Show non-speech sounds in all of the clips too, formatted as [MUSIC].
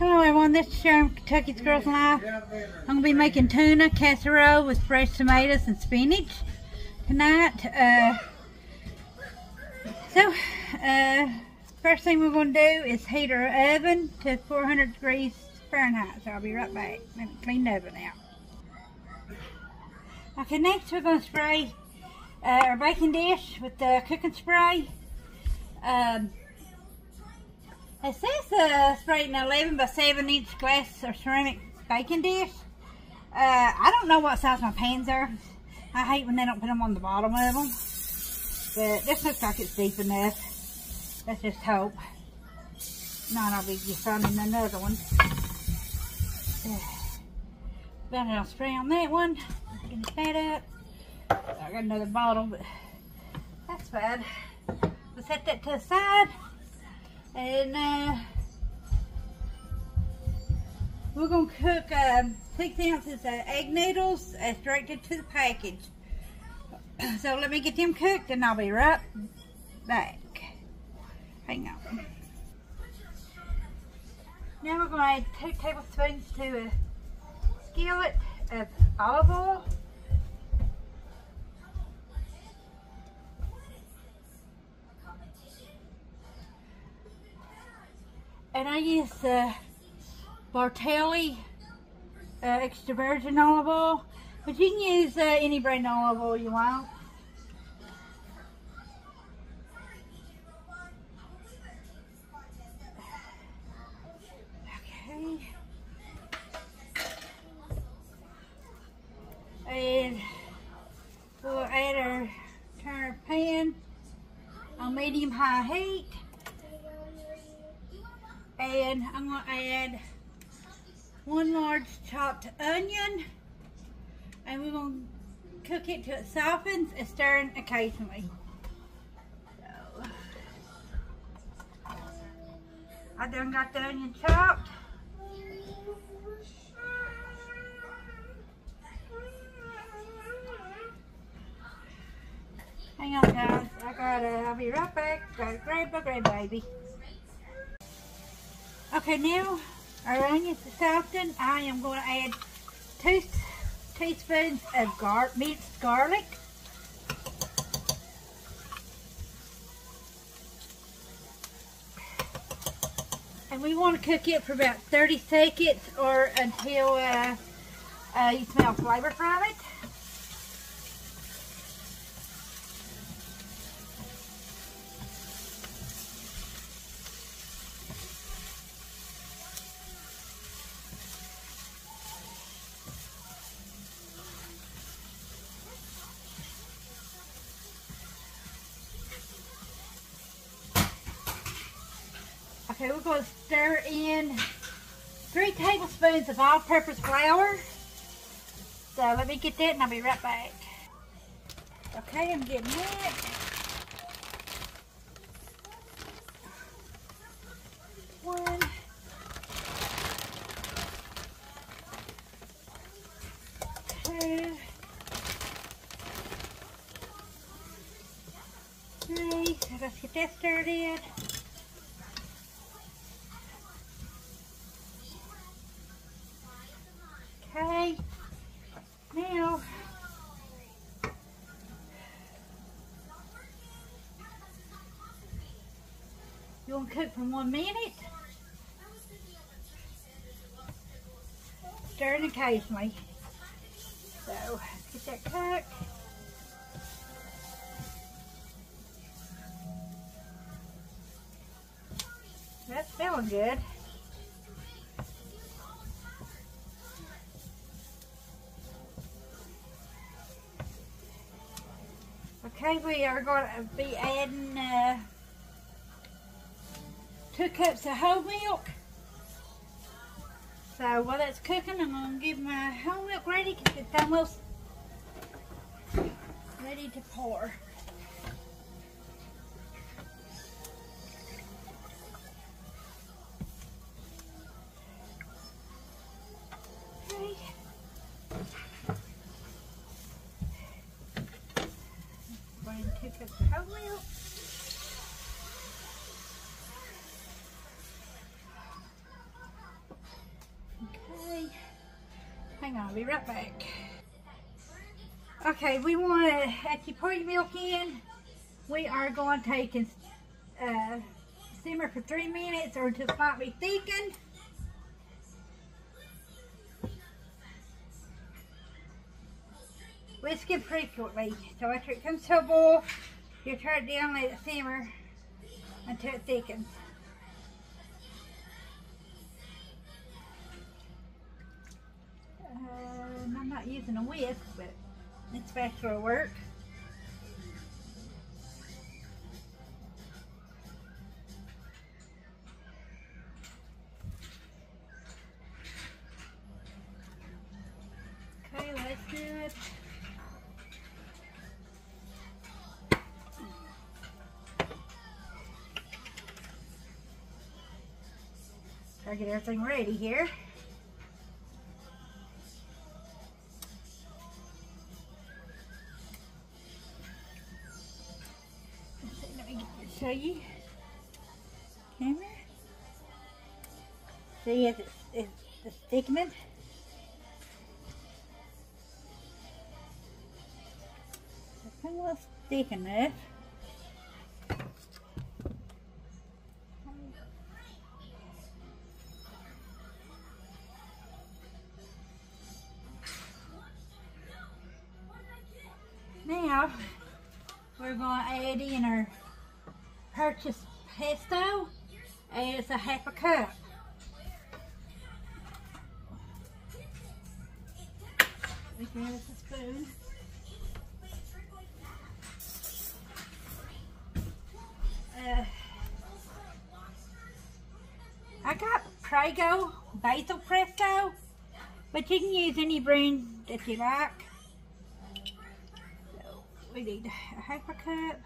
Hello everyone, this is Sharon from Kentucky's Girls Life. I'm going to be making tuna casserole with fresh tomatoes and spinach tonight. Uh, so, uh, first thing we're going to do is heat our oven to 400 degrees Fahrenheit. So I'll be right back. Let me clean the oven out. Okay, next we're going to spray uh, our baking dish with the cooking spray. Um, it says uh, an 11 by 7 inch glass or ceramic baking dish. Uh, I don't know what size my pans are. I hate when they don't put them on the bottom of them. But this looks like it's deep enough. Let's just hope. Not I'll be finding another one. [SIGHS] Then I'll spray on that one. Finish that up. I got another bottle, but that's bad. We'll set that to the side. And uh, we're going to cook um, six ounces of egg noodles as directed to the package. So let me get them cooked and I'll be right back. Hang on. Now we're going to add two tablespoons to a skillet of olive oil. And I use the Bertolli uh, extra virgin olive oil. But you can use uh, any brand olive oil you want. Okay. And we'll add our, turn our pan on medium high heat. And I'm going to add one large chopped onion. And we're going to cook it till it softens and stirring occasionally. So, I done got the onion chopped. Hang on guys, I gotta, I'll be right back. Gotta grab grandbaby. Okay, now our onions are softened. I am going to add two teaspoons of gar minced garlic. And we want to cook it for about 30 seconds or until uh, uh, you smell flavor from it. Okay, we're going to stir in three tablespoons of all-purpose flour. So let me get that and I'll be right back. Okay, I'm getting that. One. Two. Three. Let's get that stirred in. Okay, now cook for one minute. Stirring occasionally. So get that cooked. That's feeling good. Okay, we are going to be adding uh, two cups of whole milk. So while that's cooking, I'm going to get my whole milk ready because it's almost ready to pour. Okay. To two cups of whole milk. Hang on, I'll be right back. Okay, we want to, after you pour your milk in, we are going to take and uh, simmer for three minutes or until slightly thickened. Whisk it frequently. So after it comes to a boil, you turn it down, let it simmer until it thickens. Um, I'm not using a whisk, but it's spatula will work. Okay, let's do it. Try to get everything ready here. Show you. Camera. See it's, it's the thickening. It's a little enough. Pesto as a half a cup. Uh, I got Prego Basil Presto, but you can use any brand that you like. So we need a half a cup.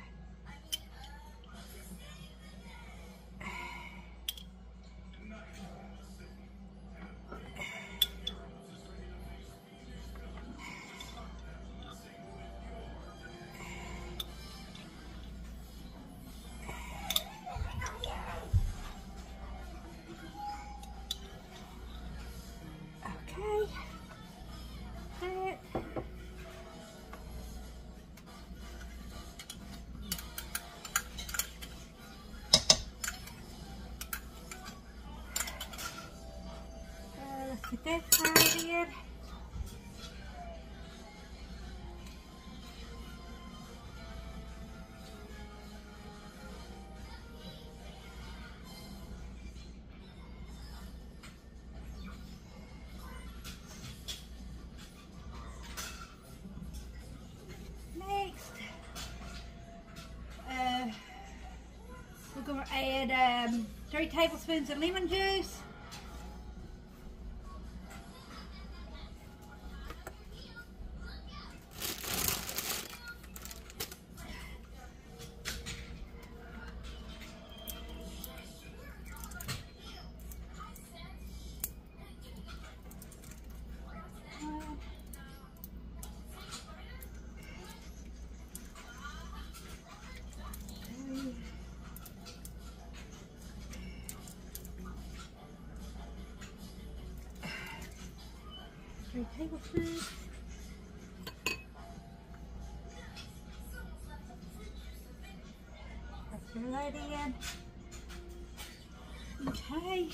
To add um, three tablespoons of lemon juice. Tablespoons. Press that in. Okay.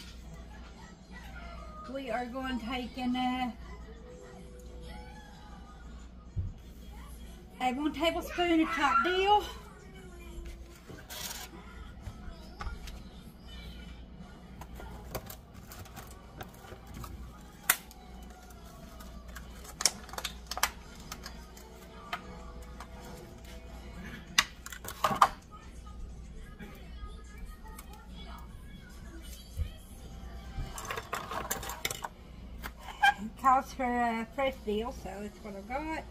We are going to take and uh, add one tablespoon of top dill. Calls for a fresh dill, so it's what I've got.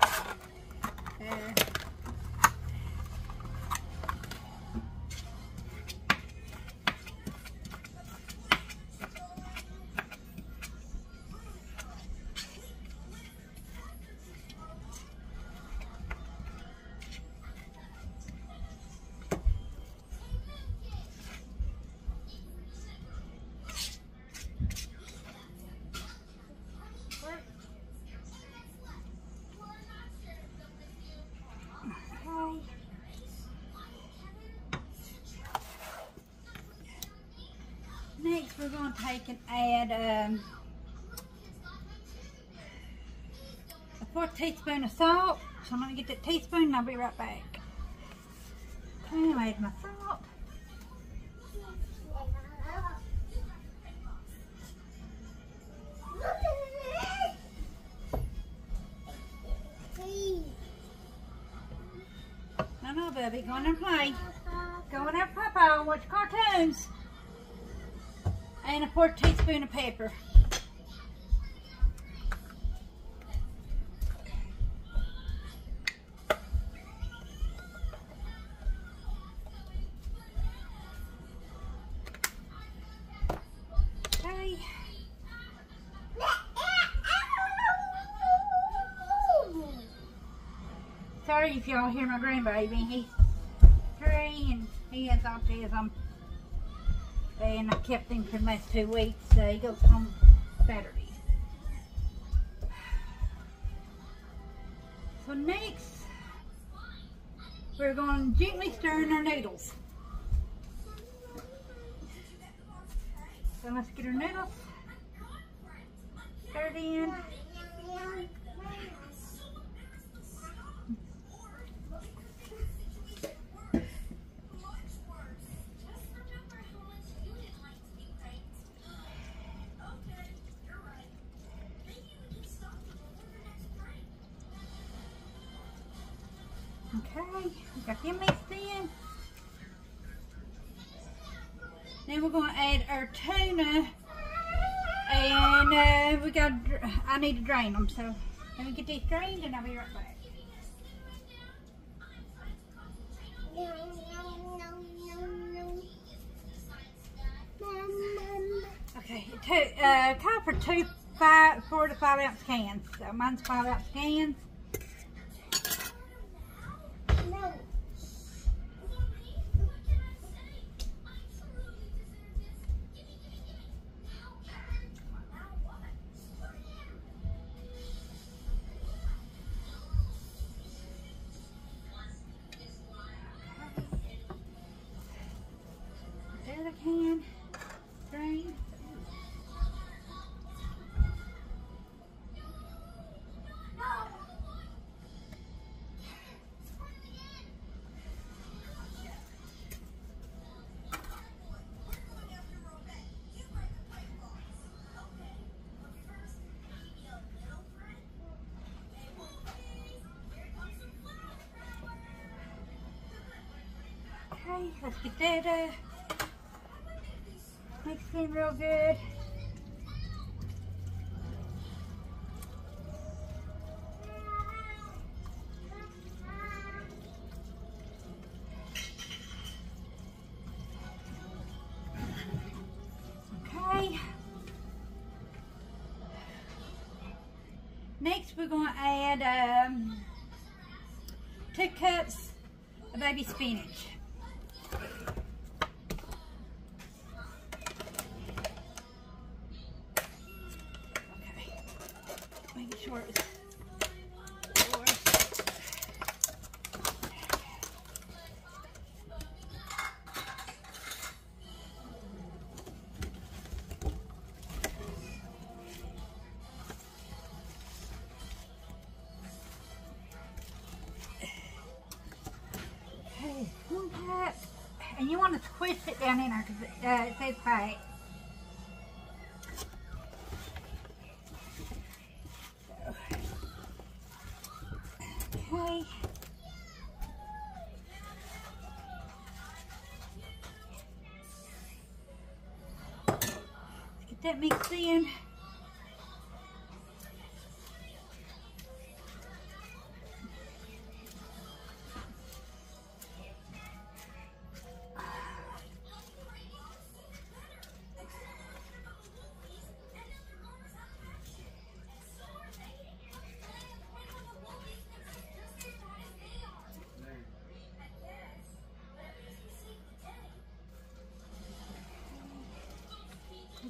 Uh, we're going to take and add um, a fourth teaspoon of salt. So I'm going to get that teaspoon and I'll be right back. Okay, I add my salt. No, no, baby, go in and play. Go in there, Papa, watch cartoons. And a fourth teaspoon of pepper. Okay. Sorry if y'all hear my grandbaby. He's three and he has autism. And I kept him for the last two weeks. So he goes home Saturday. So next, we're going to gently stir in our noodles. So let's get our noodles stirred in. We got them mixed in. Then we're going to add our tuna. And uh, we got, I need to drain them. So let me get these drained and I'll be right back. Okay, two, uh, call for two, five, four to five ounce cans. So mine's five ounce cans. Okay, let's get that uh, mixed in real good. Next, we're going to add um, two cups of baby spinach. You want to twist it down in there because it, it says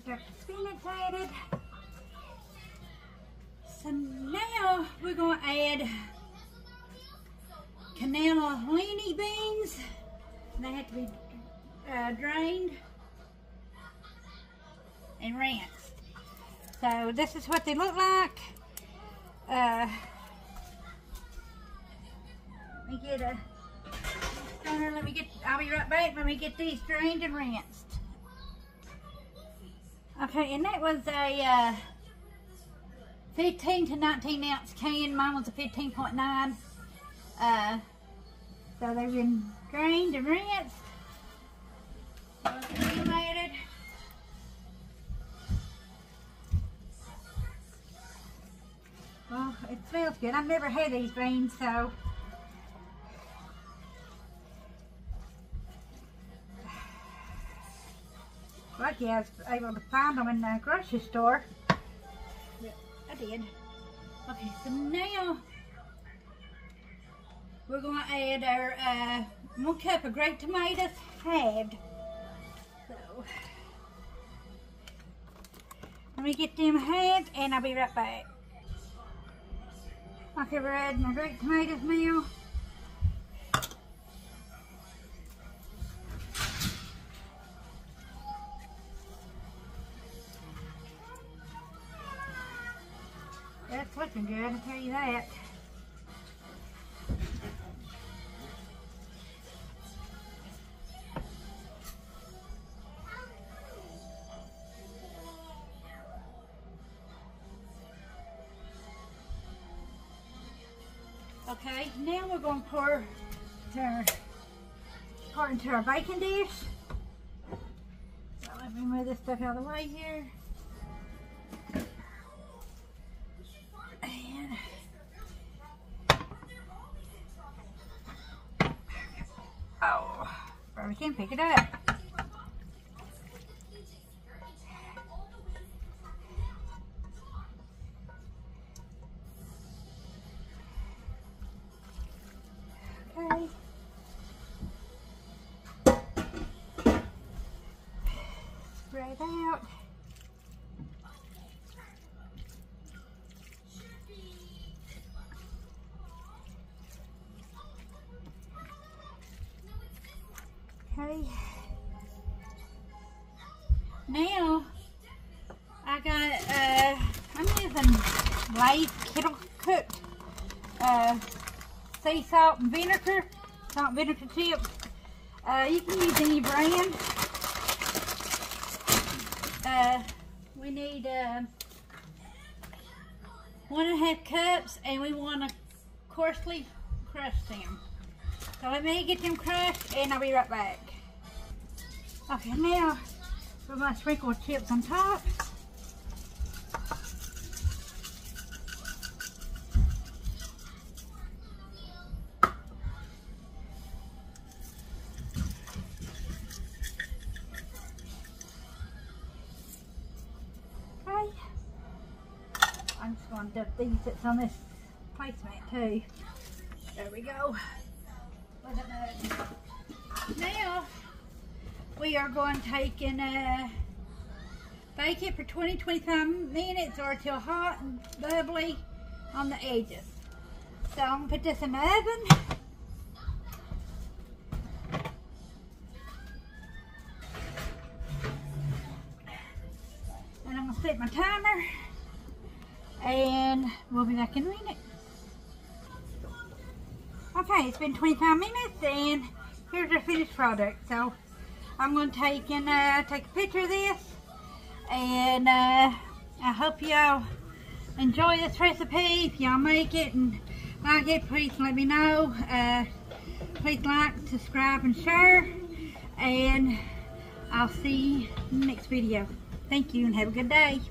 We got the spinach added. So now we're going to add cannellini beans. They have to be uh, drained. and rinsed. So this is what they look like. Uh, let me get a Let me get. I'll be right back. Let me get these drained and rinsed. Okay, and that was a uh, 15 to 19 ounce can. Mine was a 15.9. Uh, so they've been drained and rinsed. Well, it smells good. I've never had these beans, so lucky I was able to find them in the grocery store. I did. Okay, so now we're going to add our uh, one cup of grape tomatoes halved. So, let me get them halved and I'll be right back. Okay, we're adding our grape tomatoes now. That's looking good, I'll tell you that. Okay, now we're going to pour, our, pour into our baking dish. So let me move this stuff out of the way here. Probably can't pick it up. Now, I got, uh, I'm using Lay's kettle cooked uh, sea salt and vinegar, salt and vinegar chips. Uh, you can use any brand uh, we need uh, one and a half cups and we want to coarsely crush them. So let me get them crushed and I'll be right back. Okay, now we're going to sprinkle chips on top. I'm just going to dip these that's on this placemat too. There we go. Now we are going to take and bake it for 20-25 minutes or till hot and bubbly on the edges. So I'm to put this in the oven. And I'm to set my timer and we'll be back in a minute. Okay, it's been 25 minutes and here's our finished product. So I'm going to take and uh, take a picture of this and uh, I hope y'all enjoy this recipe. If y'all make it and like it, please let me know. Uh, please like, subscribe, and share. And I'll see you in the next video. Thank you and have a good day.